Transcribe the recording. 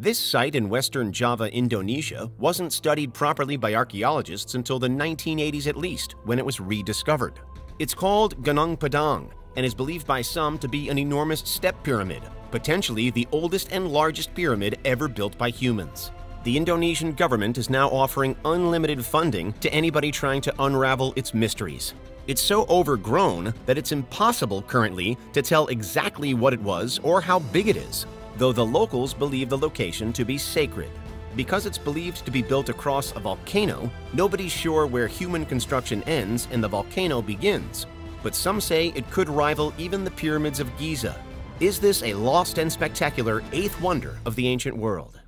This site in western Java, Indonesia, wasn't studied properly by archaeologists until the 1980s at least, when it was rediscovered. It's called Gunung Padang and is believed by some to be an enormous step pyramid, potentially the oldest and largest pyramid ever built by humans. The Indonesian government is now offering unlimited funding to anybody trying to unravel its mysteries. It's so overgrown that it's impossible currently to tell exactly what it was or how big it is, though the locals believe the location to be sacred. Because it's believed to be built across a volcano, nobody's sure where human construction ends and the volcano begins, but some say it could rival even the pyramids of Giza. Is this a lost and spectacular eighth wonder of the ancient world?